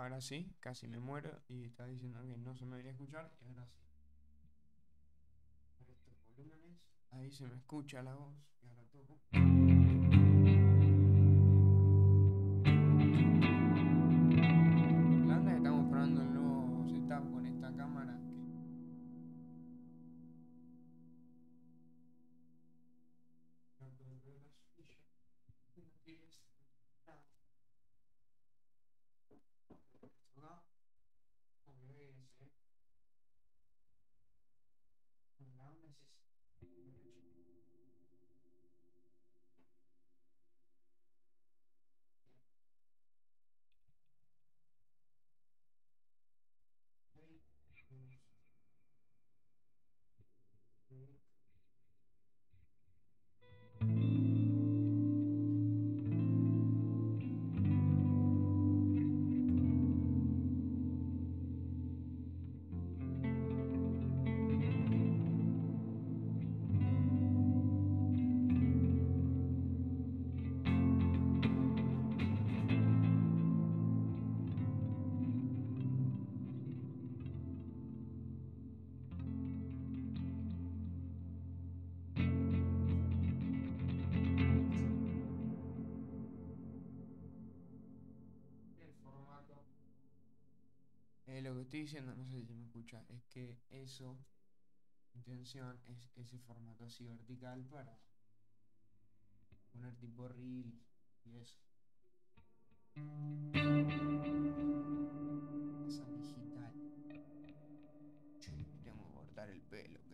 Ahora sí, casi me muero y estaba diciendo que no se me debería escuchar y ahora sí. Estos volúmenes, ahí se me escucha la voz Eh, lo que estoy diciendo, no sé si me escucha, es que eso, intención, es ese formato así vertical para poner tipo reel y eso. Esa digital. Tengo que cortar el pelo.